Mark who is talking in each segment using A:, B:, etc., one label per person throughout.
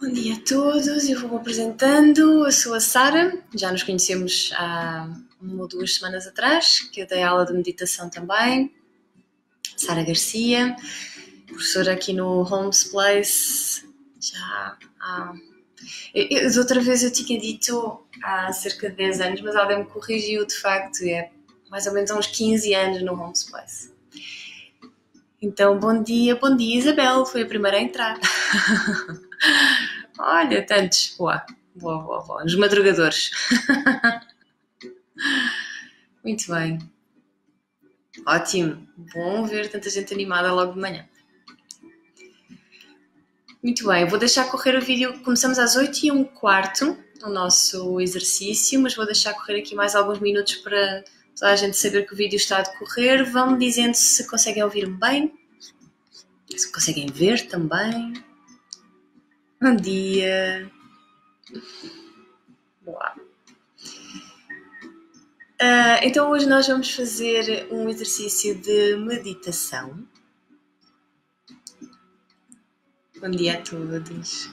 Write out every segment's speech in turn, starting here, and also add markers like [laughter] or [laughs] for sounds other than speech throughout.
A: Bom dia a todos, eu vou-me apresentando. Eu sou a Sara, já nos conhecemos há uma ou duas semanas atrás, que eu dei aula de meditação também. Sara Garcia, professora aqui no Holmes Place, já há. Eu, eu, outra vez eu tinha dito há cerca de 10 anos, mas alguém me corrigiu de facto, é mais ou menos há uns 15 anos no Holmes Place. Então, bom dia, bom dia Isabel, foi a primeira a entrar. [laughs] Olha, tantos. Boa, boa, boa, boa. Os madrugadores. [laughs] Muito bem. Ótimo. Bom ver tanta gente animada logo de manhã. Muito bem, vou deixar correr o vídeo. Começamos às 8 e um quarto o nosso exercício, mas vou deixar correr aqui mais alguns minutos para toda a gente saber que o vídeo está a decorrer. Vão-me dizendo se conseguem ouvir-me bem, se conseguem ver também. Bom dia. Boa. Uh, então hoje nós vamos fazer um exercício de meditação. Bom dia a todos.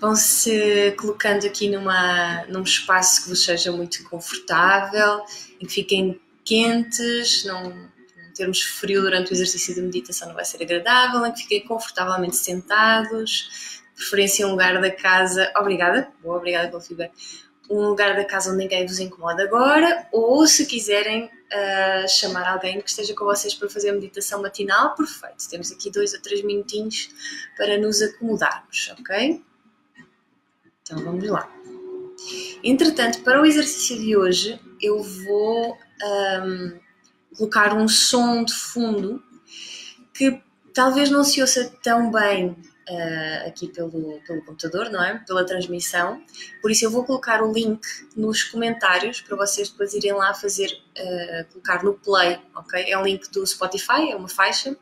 A: Vão-se colocando aqui numa, num espaço que vos seja muito confortável, em que fiquem quentes, não termos frio durante o exercício de meditação não vai ser agradável, em que fiquem confortavelmente sentados, preferência um lugar da casa. Obrigada, boa, obrigada pelo feedback um lugar da casa onde ninguém vos incomoda agora, ou se quiserem uh, chamar alguém que esteja com vocês para fazer a meditação matinal, perfeito. Temos aqui dois ou três minutinhos para nos acomodarmos, ok? Então vamos lá. Entretanto, para o exercício de hoje, eu vou um, colocar um som de fundo que talvez não se ouça tão bem uh, aqui pelo, pelo computador, não é? Pela transmissão. Por isso eu vou colocar o link nos comentários para vocês depois irem lá fazer, uh, colocar no play, ok? É um link do Spotify, é uma faixa.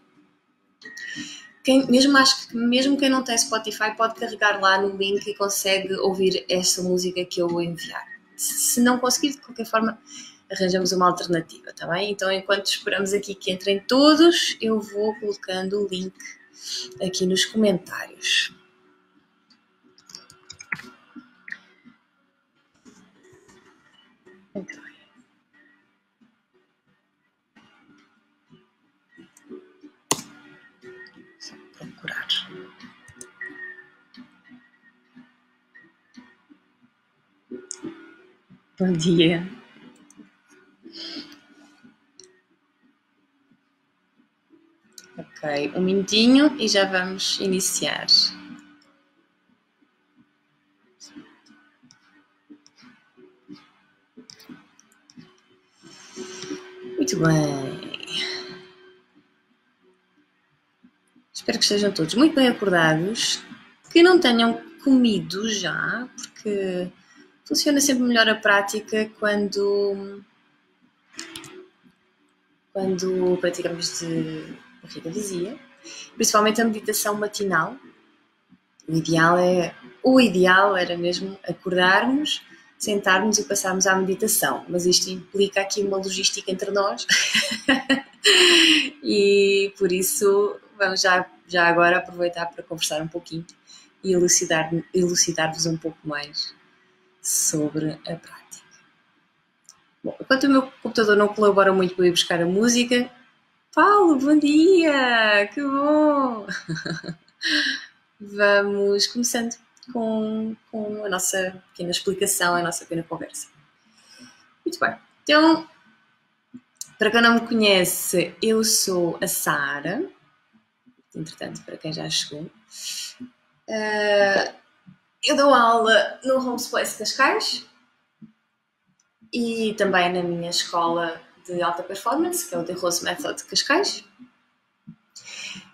A: Quem, mesmo acho que mesmo quem não tem Spotify pode carregar lá no link e consegue ouvir esta música que eu vou enviar. Se não conseguir, de qualquer forma, arranjamos uma alternativa, tá bem? Então, enquanto esperamos aqui que entrem todos, eu vou colocando o link aqui nos comentários. Então, procurar. Bom dia. Ok, um minutinho e já vamos iniciar. Muito bem. Espero que estejam todos muito bem acordados, que não tenham comido já, porque funciona sempre melhor a prática quando quando praticamos de barriga vazia, principalmente a meditação matinal. O ideal, é, o ideal era mesmo acordarmos, sentarmos e passarmos à meditação, mas isto implica aqui uma logística entre nós [laughs] e por isso vamos já, já agora aproveitar para conversar um pouquinho e elucidar-vos elucidar um pouco mais sobre a prática. Bom, enquanto o meu computador não colabora muito para ir buscar a música, Paulo, bom dia! Que bom! [laughs] Vamos começando com, com a nossa pequena explicação, a nossa pequena conversa. Muito bem. Então, para quem não me conhece, eu sou a Sara. Entretanto, para quem já chegou. Uh, eu dou aula no Homeplace Cascais e também na minha escola de alta performance, que é o The Rose Method de Cascais.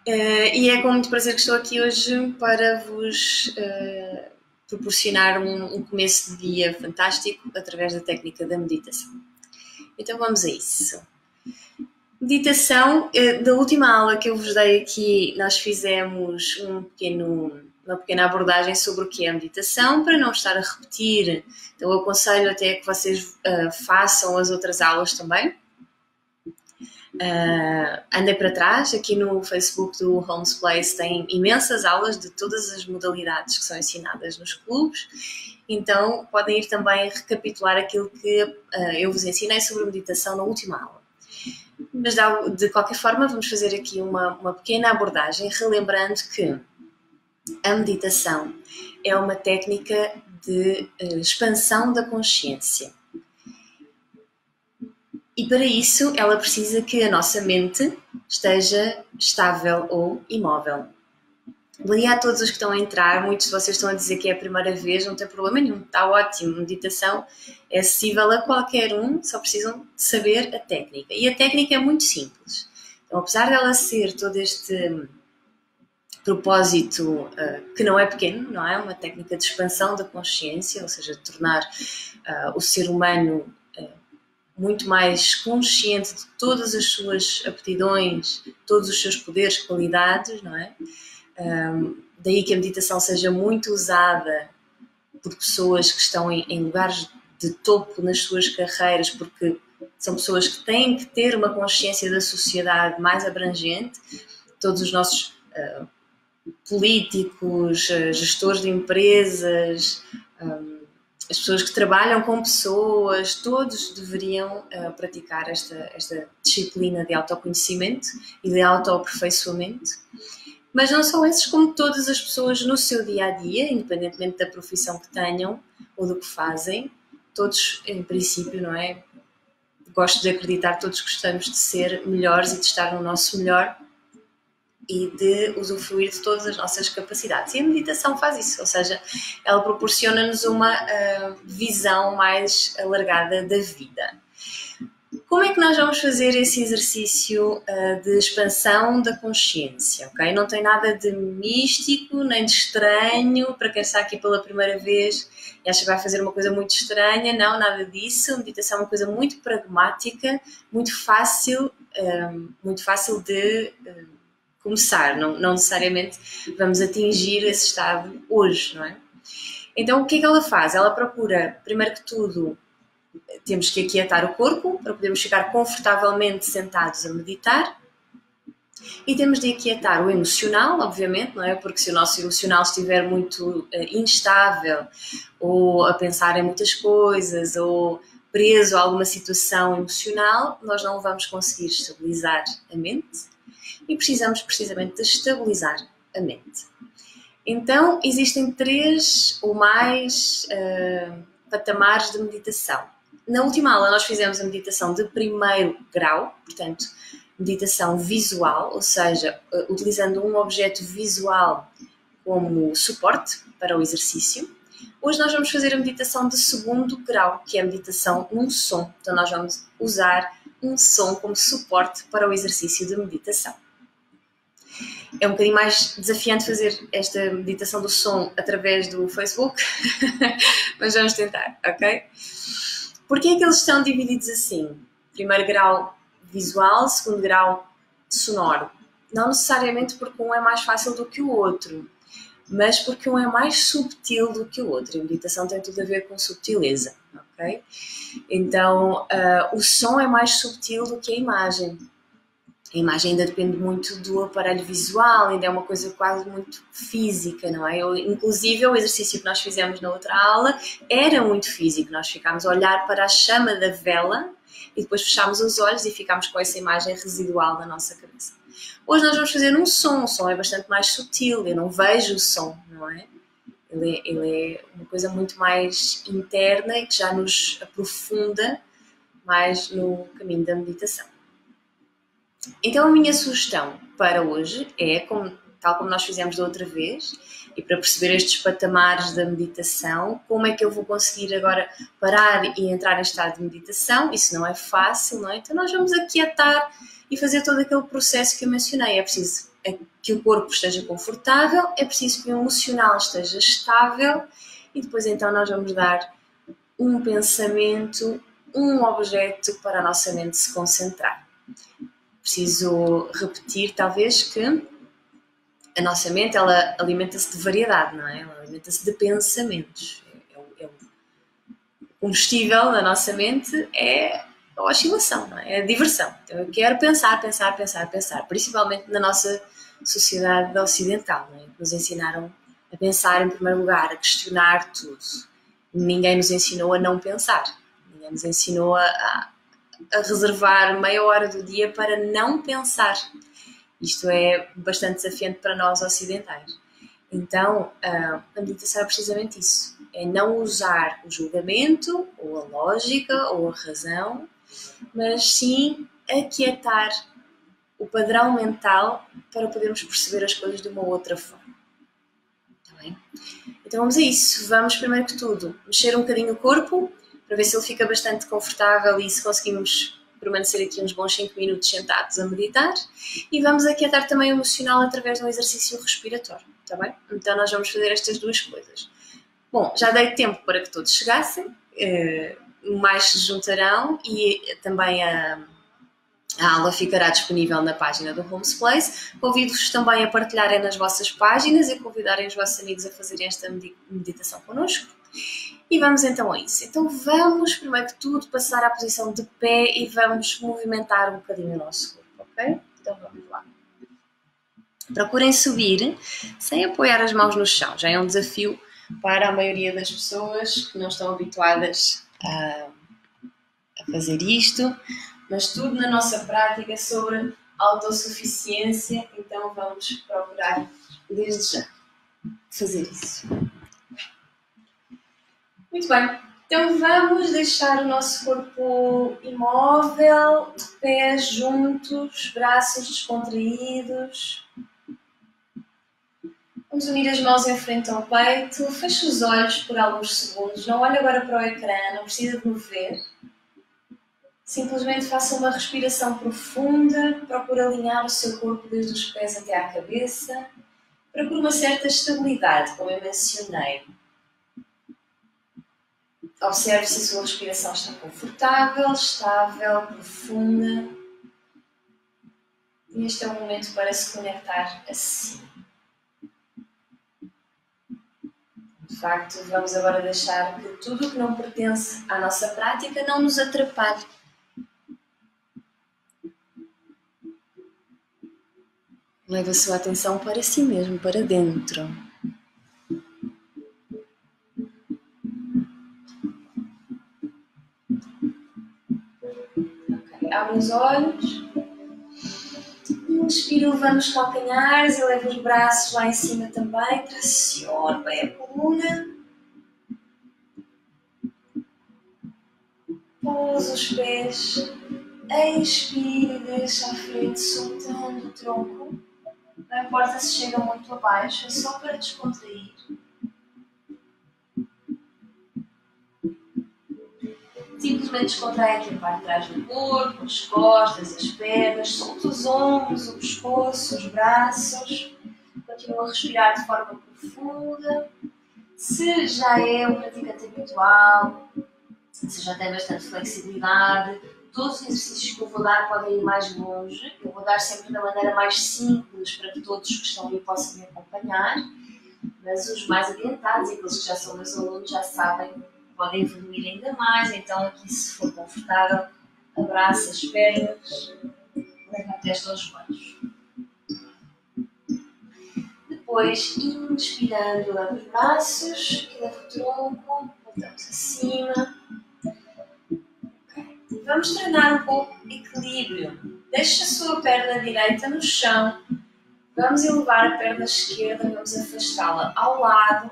A: Uh, e é com muito prazer que estou aqui hoje para vos uh, proporcionar um, um, começo de dia fantástico através da técnica da meditação. Então vamos a isso. Meditação, uh, da última aula que eu vos dei aqui, nós fizemos um pequeno uma pequena abordagem sobre o que é a meditação, para não estar a repetir. Então, eu aconselho até que vocês uh, façam as outras aulas também. Uh, andei para trás, aqui no Facebook do Homes Place tem imensas aulas de todas as modalidades que são ensinadas nos clubes, então podem ir também recapitular aquilo que uh, eu vos ensinei sobre meditação na última aula. Mas de qualquer forma, vamos fazer aqui uma, uma pequena abordagem, relembrando que a meditação é uma técnica de uh, expansão da consciência e para isso ela precisa que a nossa mente esteja estável ou imóvel. Bom dia a todos os que estão a entrar. Muitos de vocês estão a dizer que é a primeira vez, não tem problema nenhum, está ótimo. Meditação é acessível a qualquer um, só precisam de saber a técnica. E a técnica é muito simples. Então, apesar dela ser todo este propósito uh, que não é pequeno, não é? Uma técnica de expansão da consciência, ou seja, de tornar uh, o ser humano muito mais consciente de todas as suas aptidões, todos os seus poderes, qualidades, não é? Um, daí que a meditação seja muito usada por pessoas que estão em, em, lugares de topo nas suas carreiras, porque são pessoas que têm que ter uma consciência da sociedade mais abrangente. Todos os nossos uh, políticos, uh, gestores de empresas, um, as pessoas que trabalham com pessoas, todos deveriam uh, praticar esta, esta disciplina de autoconhecimento e de autoaperfeiçoamento. Mas não só esses, como todas as pessoas no seu dia a dia, independentemente da profissão que tenham ou do que fazem, todos, em princípio, não é? Gosto de acreditar, todos gostamos de ser melhores e de estar no nosso melhor e de usufruir de todas as nossas capacidades. E a meditação faz isso, ou seja, ela proporciona-nos uma uh, visão mais alargada da vida. Como é que nós vamos fazer esse exercício uh, de expansão da consciência? Ok? Não tem nada de místico nem de estranho para quem está aqui pela primeira vez e acha que vai fazer uma coisa muito estranha. Não, nada disso. A meditação é uma coisa muito pragmática, muito fácil, uh, muito fácil de começar, não, não necessariamente vamos atingir esse estado hoje, não é? Então, o que é que ela faz? Ela procura, primeiro que tudo, temos que aquietar o corpo para podermos ficar confortavelmente sentados a meditar. E temos de aquietar o emocional, obviamente, não é? Porque se o nosso emocional estiver muito uh, instável, ou a pensar em muitas coisas, ou preso a alguma situação emocional, nós não vamos conseguir estabilizar a mente e precisamos precisamente de estabilizar a mente. Então, existem três ou mais uh, patamares de meditação. Na última aula, nós fizemos a meditação de primeiro grau, portanto, meditação visual, ou seja, uh, utilizando um objeto visual como suporte para o exercício. Hoje nós vamos fazer a meditação de segundo grau, que é a meditação num som. Então, nós vamos usar um som como suporte para o exercício de meditação. É um bocadinho mais desafiante fazer esta meditação do som através do Facebook, [laughs] mas vamos tentar, ok? Porquê é que eles estão divididos assim? Primeiro grau visual, segundo grau sonoro. Não necessariamente porque um é mais fácil do que o outro, mas porque um é mais subtil do que o outro. A meditação tem tudo a ver com subtileza, ok? Então, uh, o som é mais subtil do que a imagem a imagem ainda depende muito do aparelho visual, ainda é uma coisa quase muito física, não é? Eu, inclusive, o exercício que nós fizemos na outra aula era muito físico. Nós ficámos a olhar para a chama da vela e depois fechámos os olhos e ficámos com essa imagem residual na nossa cabeça. Hoje nós vamos fazer um som, o som é bastante mais sutil, eu não vejo o som, não é? Ele, é, ele é uma coisa muito mais interna e que já nos aprofunda mais no caminho da meditação. Então, a minha sugestão para hoje é, como, tal como nós fizemos da outra vez, e para perceber estes patamares da meditação, como é que eu vou conseguir agora parar e entrar em estado de meditação? Isso não é fácil, não é? Então, nós vamos aquietar e fazer todo aquele processo que eu mencionei. É preciso que o corpo esteja confortável, é preciso que o emocional esteja estável e depois então nós vamos dar um pensamento, um objeto para a nossa mente se concentrar preciso repetir, talvez, que a nossa mente ela alimenta-se de variedade, não é? Ela alimenta-se de pensamentos. É, é, é, o combustível da nossa mente é a oscilação, não é? é a diversão. Então eu quero pensar, pensar, pensar, pensar, principalmente na nossa sociedade ocidental, não é? nos ensinaram a pensar em primeiro lugar, a questionar tudo. Ninguém nos ensinou a não pensar, ninguém nos ensinou a, a reservar meia hora do dia para não pensar. Isto é bastante desafiante para nós ocidentais. Então, a meditação é precisamente isso: é não usar o julgamento, ou a lógica, ou a razão, mas sim aquietar o padrão mental para podermos perceber as coisas de uma outra forma. Tá bem? Então vamos a isso. Vamos, primeiro que tudo, mexer um bocadinho o corpo para ver se ele fica bastante confortável e se conseguimos permanecer aqui uns bons 5 minutos sentados a meditar. E vamos aquietar também o emocional através de um exercício respiratório. Tá bem? Então nós vamos fazer estas duas coisas. Bom, já dei tempo para que todos chegassem, eh, mais se juntarão e também a, a aula ficará disponível na página do Homes Place. Convido-vos também a partilharem nas vossas páginas e convidarem os vossos amigos a fazerem esta meditação connosco. E vamos então a isso. Então vamos, primeiro que tudo, passar à posição de pé e vamos movimentar um bocadinho o nosso corpo, ok? Então vamos lá. Procurem subir sem apoiar as mãos no chão. Já é um desafio para a maioria das pessoas que não estão habituadas a, a fazer isto, mas tudo na nossa prática sobre autossuficiência, então vamos procurar desde já fazer isso. Muito bem, então vamos deixar o nosso corpo imóvel, pés juntos, braços descontraídos. Vamos unir as mãos em frente ao peito, feche os olhos por alguns segundos, não olhe agora para o ecrã, não precisa de mover. Simplesmente faça uma respiração profunda, procure alinhar o seu corpo desde os pés até à cabeça, procure uma certa estabilidade, como eu mencionei. Observe se a sua respiração está confortável, estável, profunda. E este é o momento para se conectar assim. De facto, vamos agora deixar que tudo o que não pertence à nossa prática não nos atrapalhe. Leve a sua atenção para si mesmo, para dentro. Abre os olhos. Inspira, levando os calcanhares e leva os braços lá em cima também. Tracione bem a coluna. Pousa os pés. Expire e deixa à frente, soltando o tronco. Não importa se chega muito abaixo, é só para descontrair. Simplesmente descontrai aqui a parte de trás do corpo, as costas, as pernas, solta os ombros, o pescoço, os braços. Continua a respirar de forma profunda. Se já é um praticante habitual, se já tem bastante flexibilidade, todos os exercícios que eu vou dar podem ir mais longe. Eu vou dar sempre da maneira mais simples para que todos que estão ali possam me acompanhar. Mas os mais adiantados e aqueles que já são meus alunos já sabem podem evoluir ainda mais. Então, aqui, se for confortável, abraça as pernas, leva a testa aos joelhos. Depois, inspirando, leva os braços, leva o tronco, voltamos acima. Vamos treinar um pouco equilíbrio. Deixe a sua perna direita no chão. Vamos elevar a perna esquerda, vamos afastá-la ao lado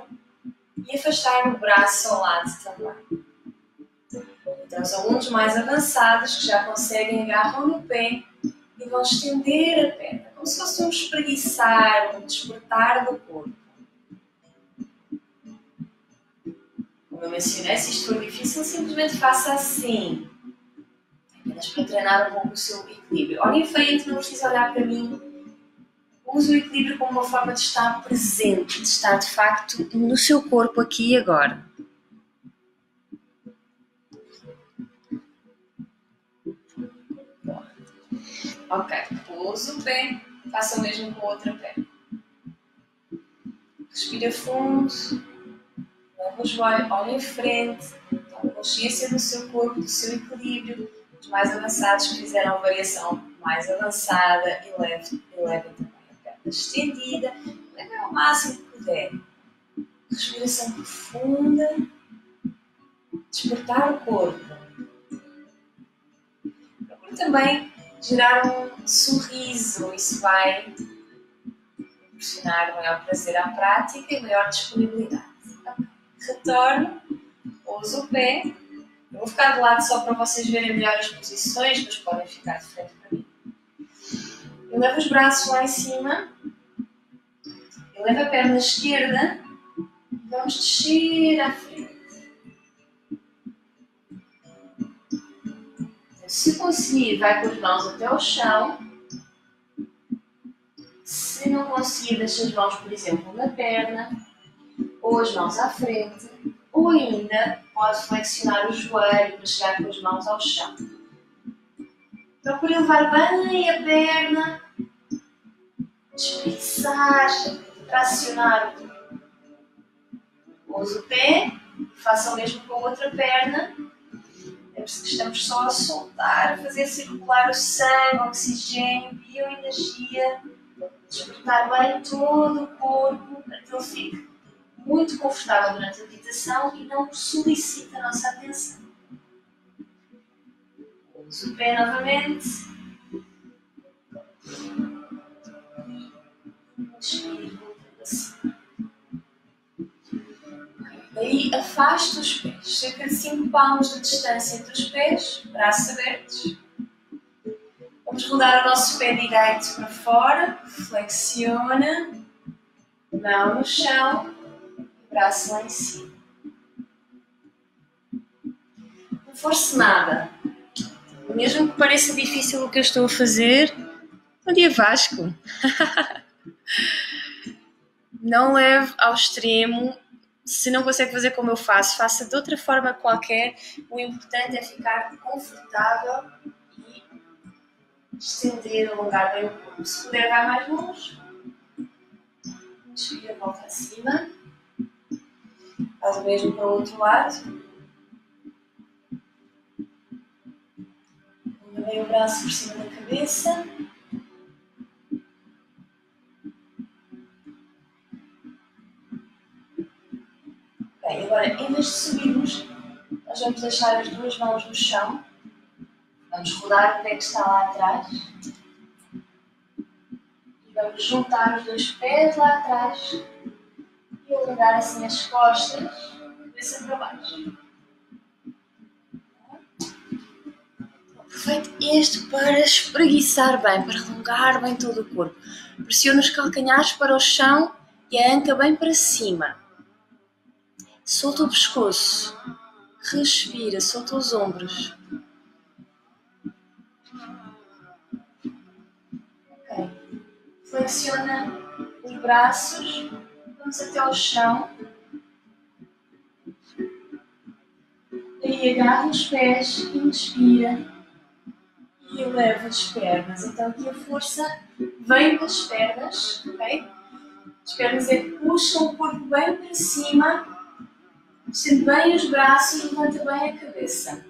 A: e afastar o braço ao lado também. Então, os alunos mais avançados que já conseguem agarram no pé e vão estender a perna, como se fosse um espreguiçar, um despertar do corpo. Como eu mencionei, se isto for difícil, simplesmente faça assim. Apenas para treinar um pouco o seu equilíbrio. Olhe em frente, não precisa olhar para mim use o equilíbrio como uma forma de estar presente, de estar de facto no seu corpo aqui e agora. Ok, pose o pé, faça o mesmo com o outro pé. Respira fundo, leva o joelho, olha em frente, toma consciência do seu corpo, do seu equilíbrio, Os mais avançados fizeram a variação mais avançada, elevem, elevem também a perna estendida, levem ao máximo que puder. Respiração profunda, despertar o corpo. Procure também gerar um sorriso, isso vai proporcionar maior prazer à prática e maior disponibilidade. Retorno, uso o pé. Eu vou ficar de lado só para vocês verem melhor as posições, mas podem ficar de frente para mim. Eu levo os braços lá em cima. Eu levo a perna esquerda. Vamos descer à frente. Se conseguir, vai com as mãos até ao chão. Se não conseguir, deixa as mãos, por exemplo, na perna, ou as mãos à frente, ou ainda pode flexionar o joelho para chegar com as mãos ao chão. Procure levar bem a perna, espreguiçar, tracionar. Use o pé, faça o mesmo com a outra perna. Que estamos só a soltar, a fazer circular o sangue, o oxigênio, bioenergia. Despertar bem todo o corpo para que ele fique muito confortável durante a meditação e não solicite a nossa atenção. Pé novamente. Daí afaste os pés, cerca de 5 palmos de distância entre os pés, braços abertos. Vamos rodar o nosso pé direito para fora, flexiona, mão no chão, braço lá em cima. Não force nada. Mesmo que pareça difícil o que eu estou a fazer, bom dia Vasco. [laughs] Não leve ao extremo. Se não consegue fazer como eu faço, faça de outra forma qualquer. O importante é ficar confortável estender, alongar bem o corpo. Se puder, vai mais longe. Inspira, volta acima. Faz o mesmo para o outro lado. Bem o braço por cima da cabeça. Bem, agora, em vez de subirmos, nós vamos deixar as duas mãos no chão Vamos rodar o pé que está lá atrás. E vamos juntar os dois pés lá atrás e alargar assim as costas, cabeça para baixo. Aproveite este para espreguiçar bem, para alongar bem todo o corpo. Pressione os calcanhares para o chão e a anca bem para cima. Solta o pescoço. Respira, solta os ombros. flexiona os braços, vamos até ao chão. E agarra os pés, inspira e eleva as pernas. Então aqui a força vem das pernas, ok? As pernas é que puxam o corpo bem para cima, estende bem os braços, levanta bem a cabeça.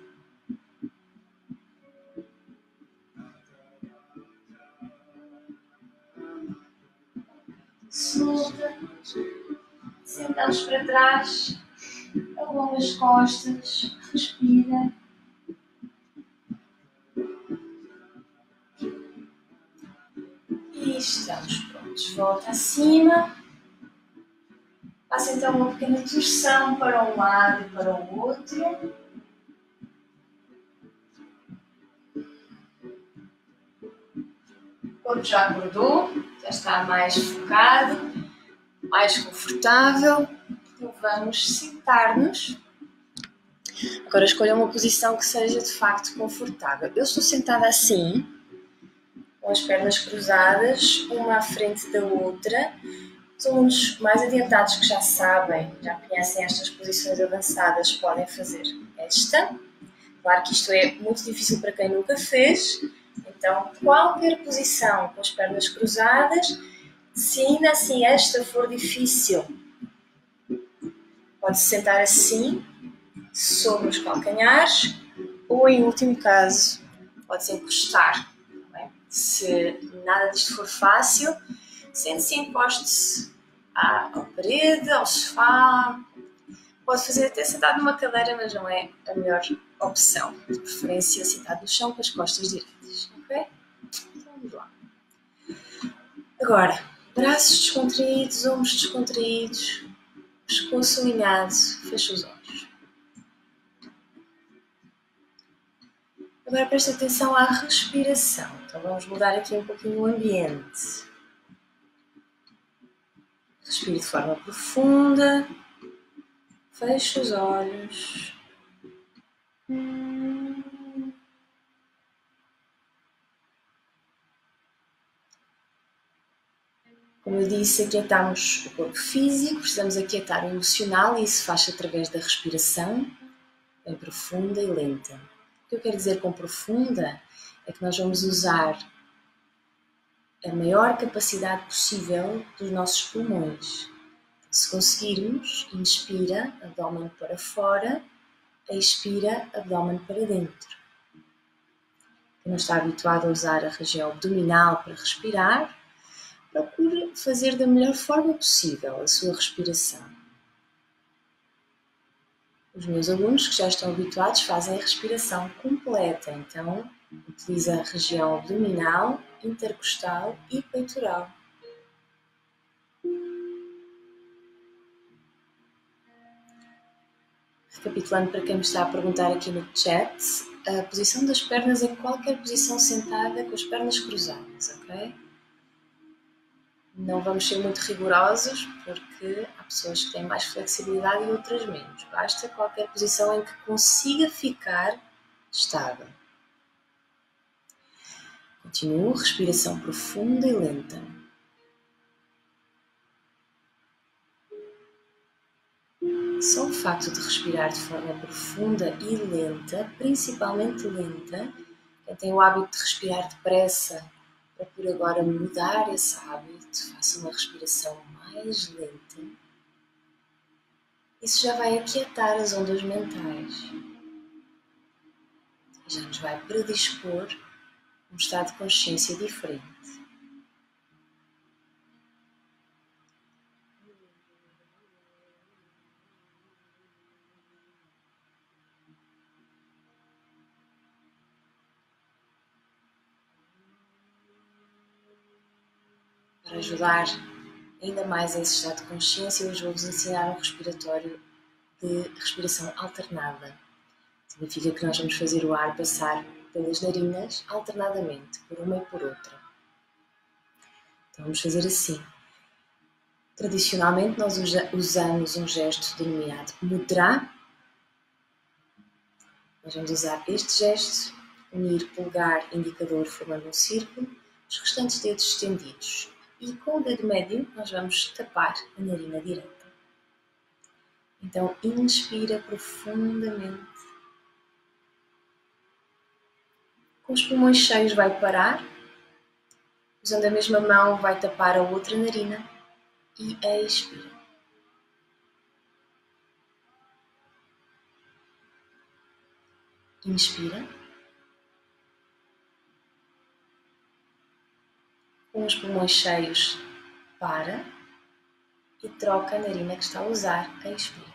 A: solta, sentados para trás, alonga as costas, respira. Estamos prontos. Volta acima. Faça então uma pequena torção para um lado e para o outro. O corpo já acordou já está mais focado, mais confortável. Então vamos sentar-nos. Agora escolha uma posição que seja de facto confortável. Eu estou sentada assim, com as pernas cruzadas, uma à frente da outra. Os alunos mais adiantados que já sabem, já conhecem estas posições avançadas, podem fazer esta. Claro que isto é muito difícil para quem nunca fez, então, qualquer posição com as pernas cruzadas, se ainda assim esta for difícil, pode -se sentar assim, sobre os calcanhares, Ou, em último caso, pode-se encostar. Se nada disto for fácil, sente-se à, à parede, ao sofá. Pode fazer até sentado numa cadeira, mas não é a melhor opção. De preferência, sentado no chão com as costas direitas. Ok? Então vamos lá. Agora, braços descontraídos, ombros descontraídos, pescoço alinhado, fecha os olhos. Agora presta atenção à respiração. Então vamos mudar aqui um pouquinho o ambiente. Respire de forma profunda. Feche os olhos. Como eu disse, aquietamos o corpo físico, precisamos aquietar o emocional e isso faz através da respiração, bem profunda e lenta. O que eu quero dizer com profunda é que nós vamos usar a maior capacidade possível dos nossos pulmões. Se conseguirmos, inspira, abdômen para fora, expira, abdômen para dentro. Quem não está habituado a usar a região abdominal para respirar, procure fazer da melhor forma possível a sua respiração. Os meus alunos que já estão habituados fazem a respiração completa, então utiliza a região abdominal, intercostal e peitoral. Recapitulando para quem me está a perguntar aqui no chat, a posição das pernas é qualquer posição sentada com as pernas cruzadas, ok? Não vamos ser muito rigorosos porque há pessoas que têm mais flexibilidade e outras menos. Basta qualquer posição em que consiga ficar estável. Continuo, respiração profunda e lenta. Só o facto de respirar de forma profunda e lenta, principalmente lenta, quem tem o hábito de respirar depressa para por agora mudar esse hábito, faça uma respiração mais lenta. Isso já vai aquietar as ondas mentais. Já nos vai predispor um estado de consciência diferente. Para ajudar ainda mais a esse estado de consciência, hoje vou-vos ensinar um respiratório de respiração alternada. Significa que nós vamos fazer o ar passar pelas narinas alternadamente, por uma e por outra. Então vamos fazer assim. Tradicionalmente nós usamos um gesto denominado mudra. Nós vamos usar este gesto, unir polegar e indicador formando um círculo, os restantes dedos estendidos e com o dedo médio nós vamos tapar a narina direita. Então inspira profundamente. Com os pulmões cheios vai parar. Usando a mesma mão vai tapar a outra narina e expira. Inspira. com os pulmões cheios, para e troca a narina que está a usar a expira.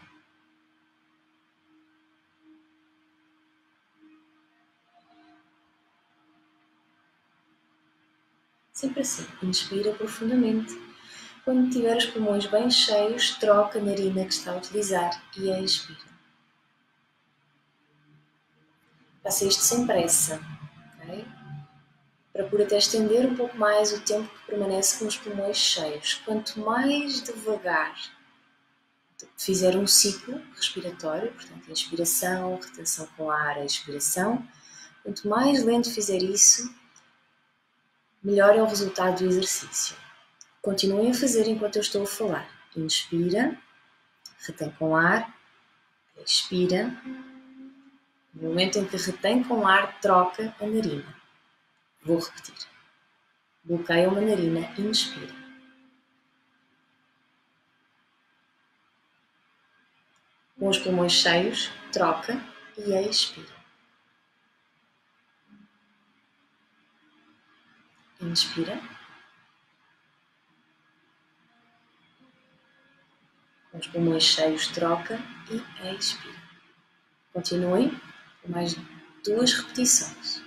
A: Sempre assim, inspira profundamente. Quando tiver os pulmões bem cheios, troca a narina que está a utilizar e a expira. Faça isto sem pressa, ok? Procura até estender um pouco mais o tempo que permanece com os pulmões cheios. Quanto mais devagar fizer um ciclo respiratório, portanto, inspiração, retenção com ar, expiração, quanto mais lento fizer isso, melhor é o resultado do exercício. Continuem a fazer enquanto eu estou a falar. Inspira, retém com ar, expira. No momento em que retém com ar, troca a narina. Vou repetir. Bloqueia uma narina inspira. Com os pulmões cheios, troca e expira. Inspira. Com os pulmões cheios, troca e expira. Continuem por mais duas repetições.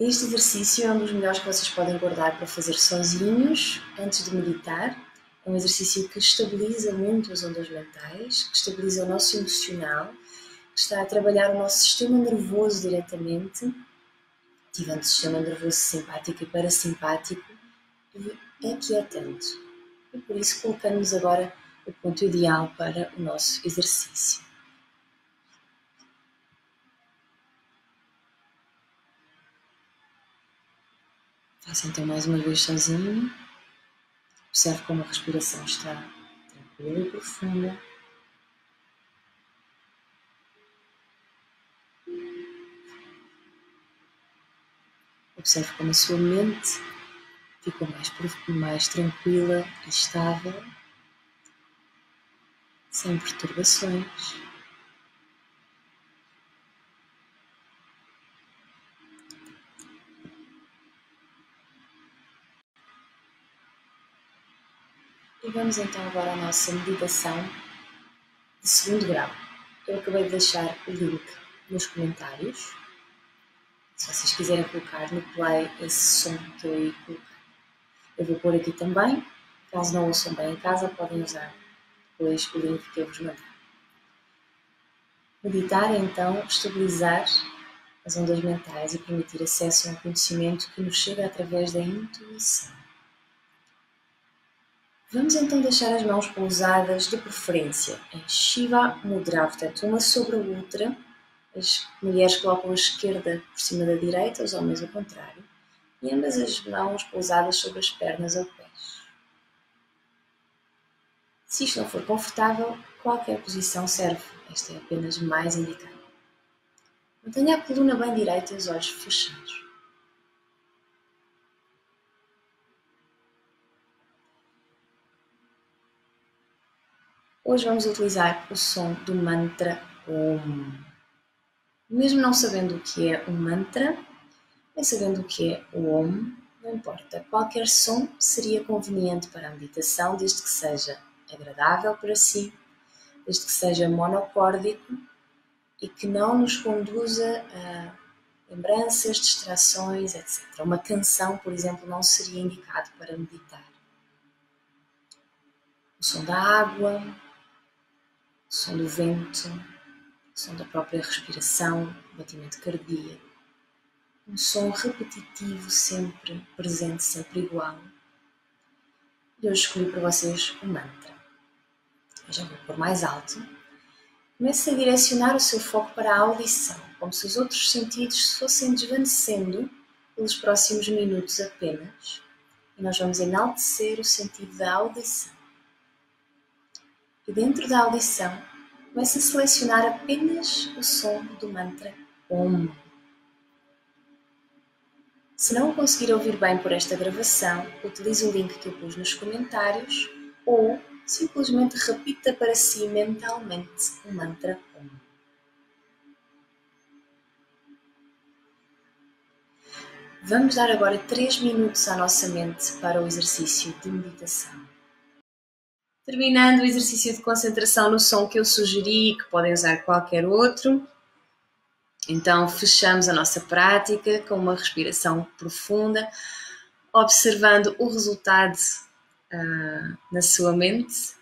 A: Este exercício é um dos melhores que vocês podem guardar para fazer sozinhos antes de meditar. Um exercício que estabiliza muito as ondas mentais, que estabiliza o nosso emocional, que está a trabalhar o nosso sistema nervoso diretamente, ativando o sistema nervoso simpático e parasimpático e aquietando. E por isso colocamos agora o ponto ideal para o nosso exercício. Faça então mais uma vez sozinho. Observe como a respiração está tranquila e profunda. Observe como a sua mente ficou mais, mais tranquila e estável, sem perturbações. E vamos então agora à nossa meditação de segundo grau. Eu acabei de deixar o link nos comentários. Se vocês quiserem colocar no play esse som que eu ia colocar. Eu vou pôr aqui também. Caso não ouçam bem em casa, podem usar depois o link que eu vos mandar. Meditar é então estabilizar as ondas mentais e permitir acesso a um conhecimento que nos chega através da intuição. Vamos então deixar as mãos pousadas, de preferência em Shiva Mudra, portanto, uma sobre a outra. As mulheres colocam a esquerda por cima da direita, os homens ao contrário, e ambas as mãos pousadas sobre as pernas ou pés. Se isto não for confortável, qualquer posição serve, esta é apenas mais indicada. Mantenha a coluna bem direita e os olhos fechados. Hoje vamos utilizar o som do mantra Om. Mesmo não sabendo o que é um mantra, nem sabendo o que é o Om, não importa. Qualquer som seria conveniente para a meditação, desde que seja agradável para si, desde que seja monocórdico e que não nos conduza a lembranças, distrações, etc. Uma canção, por exemplo, não seria indicado para meditar. O som da água, som do vento, som da própria respiração, batimento cardíaco. Um som repetitivo, sempre presente, sempre igual. E hoje escolhi para vocês o um mantra. Eu já vou pôr mais alto. Comece a direcionar o seu foco para a audição, como se os outros sentidos fossem desvanecendo pelos próximos minutos apenas. E nós vamos enaltecer o sentido da audição e dentro da audição comece a selecionar apenas o som do mantra Om. Se não o conseguir ouvir bem por esta gravação, utilize o link que eu pus nos comentários ou simplesmente repita para si mentalmente o mantra Om. Vamos dar agora 3 minutos à nossa mente para o exercício de meditação. Terminando o exercício de concentração no som que eu sugeri, que podem usar qualquer outro. Então, fechamos a nossa prática com uma respiração profunda, observando o resultado uh, na sua mente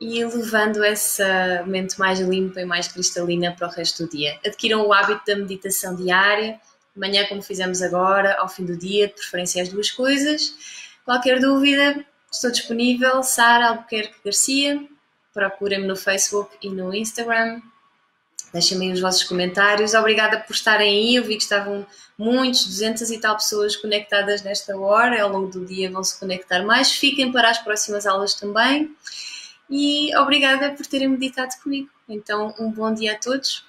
A: e levando essa mente mais limpa e mais cristalina para o resto do dia. Adquiram o hábito da meditação diária, amanhã, como fizemos agora, ao fim do dia, de preferência as duas coisas. Qualquer dúvida, Estou disponível, Sara Albuquerque Garcia. Procurem-me no Facebook e no Instagram. Deixem-me os vossos comentários. Obrigada por estarem aí. Eu vi que estavam muitos, 200 e tal pessoas conectadas nesta hora. Ao longo do dia vão se conectar mais. Fiquem para as próximas aulas também. E obrigada por terem meditado comigo. Então, um bom dia a todos.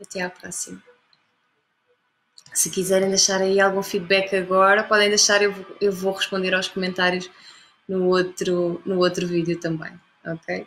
A: Até à próxima. Se quiserem deixar aí algum feedback agora, podem deixar, eu vou, eu vou responder aos comentários no outro, no outro vídeo também. ok?